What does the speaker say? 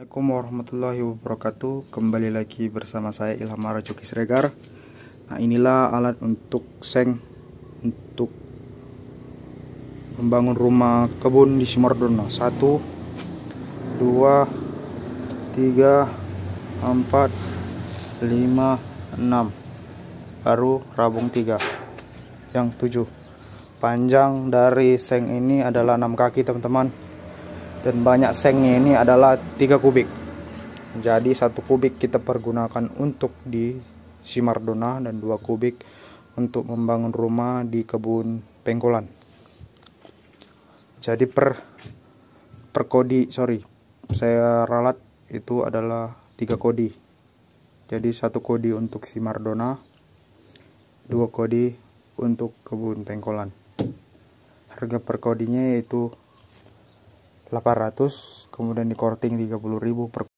Assalamualaikum warahmatullahi wabarakatuh. Kembali lagi bersama saya Ilham Arajuki Sregar Nah inilah alat untuk seng Untuk Membangun rumah kebun di Simardona Satu Dua Tiga Empat Lima Enam. Baru rabung tiga. Yang tujuh. Panjang dari seng ini adalah enam kaki teman-teman dan banyak sengnya ini adalah 3 kubik. Jadi satu kubik kita pergunakan untuk di Simardona dan dua kubik untuk membangun rumah di kebun pengkolan. Jadi per per kodi sorry saya ralat itu adalah tiga kodi. Jadi satu kodi untuk Simardona dua kodi untuk kebun pengkolan. Harga per kodinya yaitu 800 kemudian di korting 30.000 per